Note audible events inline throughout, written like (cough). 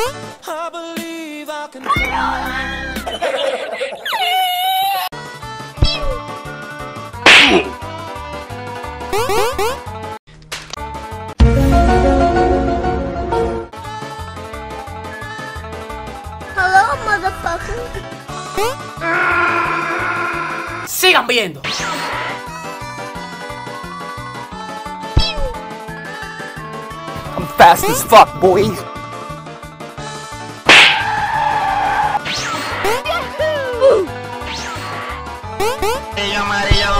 I believe I can fly. Hello, motherfucker. Sigan viendo. I'm fast as fuck, boy.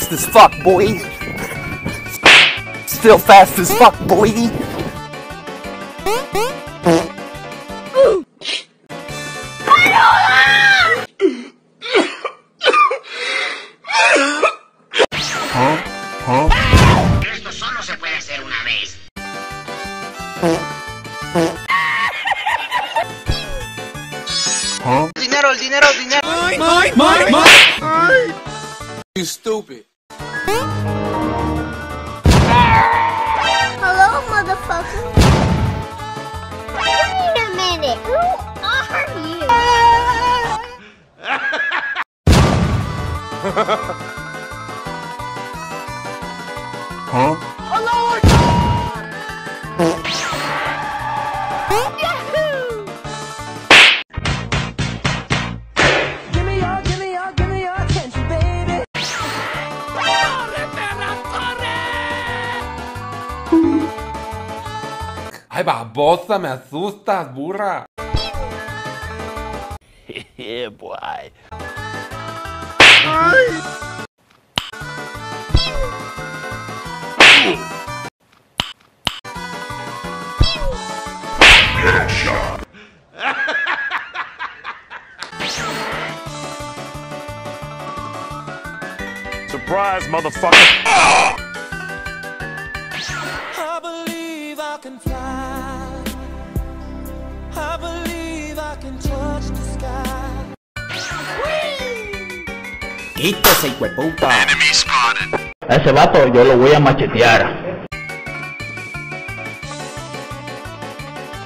fast as fuck, boy. Still fast as fuck, boy. Esto solo se puede hacer una vez. Dinero, el dinero, el dinero. You stupid. Hello, motherfucker. Wait a minute. Who are you? (laughs) Huh? Give Babosa, me asustas, burra. Boy. Surprise, motherfucker. Quítese, hijueputa. Enemy spotted. A ese vato yo lo voy a machetear.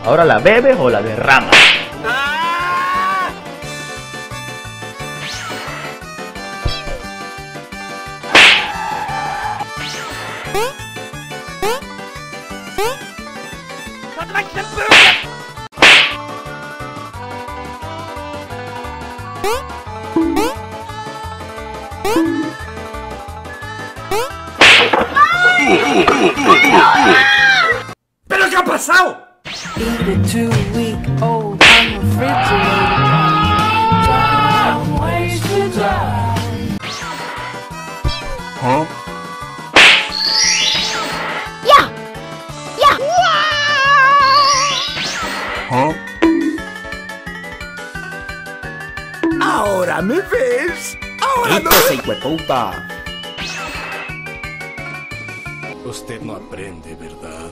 Ahora la bebes o la derramas. ¿Pero qué ha pasado? Pelo que eu passou! Ahora me ves! Ahora Eita, no... sem puta! Usted no aprende, ¿verdad?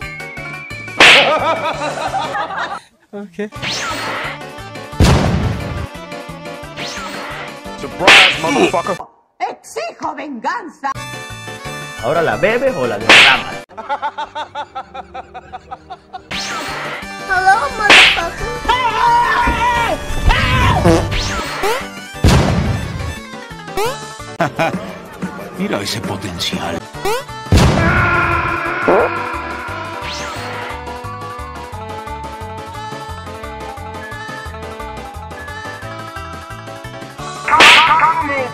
Surprise, motherfucker. Ahora la bebes o la derramas. Hello, motherfucker. Mira ese potencial.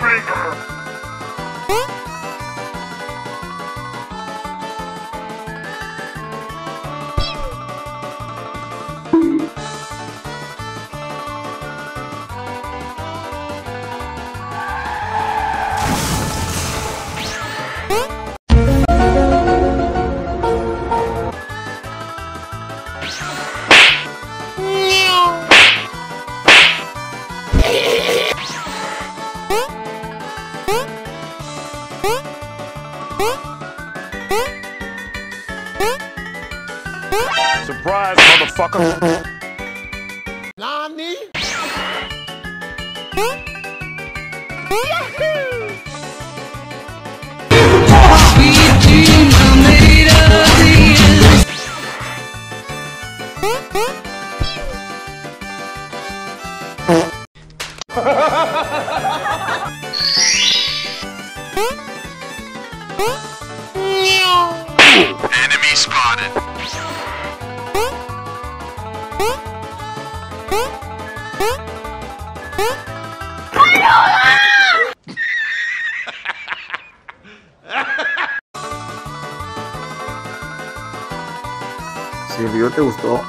Breaker. Surprise, motherfucker! Nani? Yahoo! (laughs) Si el video te gustó,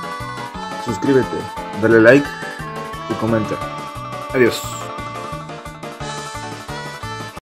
suscríbete, dale like y comenta. Adiós.